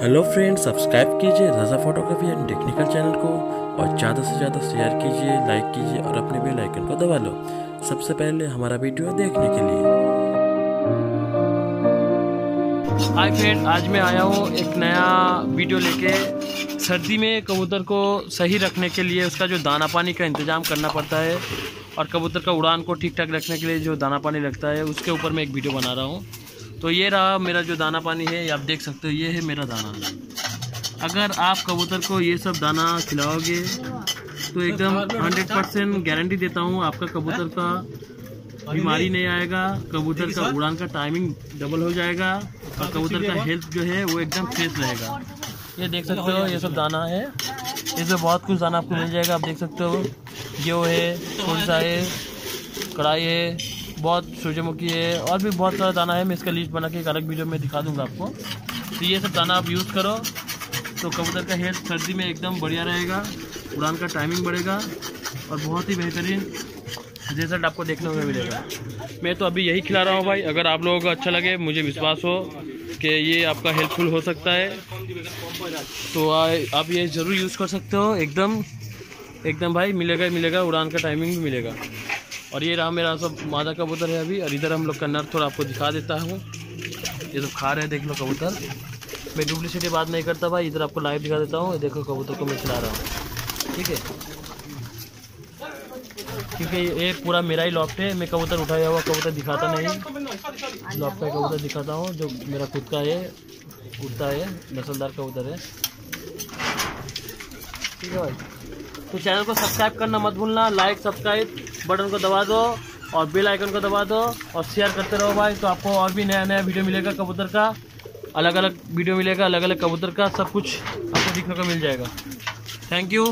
Hello friends subscribe कीजिए Raza photography and technical channel को और ज़्यादा से ज़्यादा शेयर कीजिए लाइक कीजिए और अपने बेल आइकन को दबा लो। सबसे पहले हमारा वीडियो देखने के लिए। हाय फ्रेंड आज मैं आया हूँ एक नया वीडियो लेके। सर्दी में कबूतर को सही रखने के लिए उसका जो दाना पानी का इंतज़ाम करना पड़ता है और कबूतर का उड़ान को ठीक ठाक रखने के लिए जो दाना पानी लगता है, उसके ऊपर मैं एक वीडियो बना रहा हूँ। तो ये रहा मेरा जो दाना पानी है आप देख सकते हो, ये है मेरा दाना। अगर आप कबूतर को ये सब दाना खिलाओगे तो एकदम हंड्रेड परसेंट गारंटी देता हूँ आपका कबूतर का बीमारी नहीं आएगा, कबूतर का उड़ान का टाइमिंग डबल हो जाएगा, और कबूतर का हेल्थ जो है वो एकदम फ्रेश रहेगा। ये देख सकते हो, ये सब दाना है। इसमें बहुत कुछ दाना आपको मिल जाएगा, आप देख सकते हो। गेहूँ है पुलसा है, कढ़ाई है बहुत सूर्यमुखी है और भी बहुत सारा दाना है। मैं इसका लिस्ट बना के एक अलग वीडियो में दिखा दूँगा आपको। तो ये सब दाना आप यूज़ करो। तो कबूतर का हेल्थ सर्दी में एकदम बढ़िया रहेगा। उड़ान का टाइमिंग बढ़ेगा और बहुत ही बेहतरीन रिज़ल्ट आपको देखने को मिलेगा। मैं तो अभी यही खिला रहा हूँ भाई। अगर आप लोगों को अच्छा लगे, मुझे विश्वास हो कि ये आपका हेल्पफुल हो सकता है। तो आप ये ज़रूर यूज़ कर सकते हो। एकदम एकदम भाई मिलेगा मिलेगा। उड़ान का टाइमिंग भी मिलेगा। और ये रहा मेरा सब मादा कबूतर है अभी, और इधर हम लोग का नर थोड़ा आपको दिखा देता हूँ। ये सब खा रहे हैं, देख लो कबूतर। मैं डुप्लीसिटी बात नहीं करता भाई, इधर आपको लाइव दिखा देता हूँ। देखो कबूतर को मैं खिला रहा हूँ। ठीक है? क्योंकि ये पूरा मेरा ही लॉफ्ट है। मैं कबूतर उठाया हुआ, कबूतर दिखाता नहीं। लॉफ्ट का कबूतर, दिखाता हूँ। जो मेरा खुद का है, उड़ता है, नसलदार कबूतर है। ठीक है भाई? तो चैनल को सब्सक्राइब करना मत भूलना लाइक सब्सक्राइब बटन को दबा दो और बेल आइकन को दबा दो और शेयर करते रहो भाई तो आपको और भी नया नया वीडियो मिलेगा कबूतर का। अलग अलग वीडियो मिलेगा अलग अलग कबूतर का, सब कुछ आपको देखने को मिल जाएगा। Thank you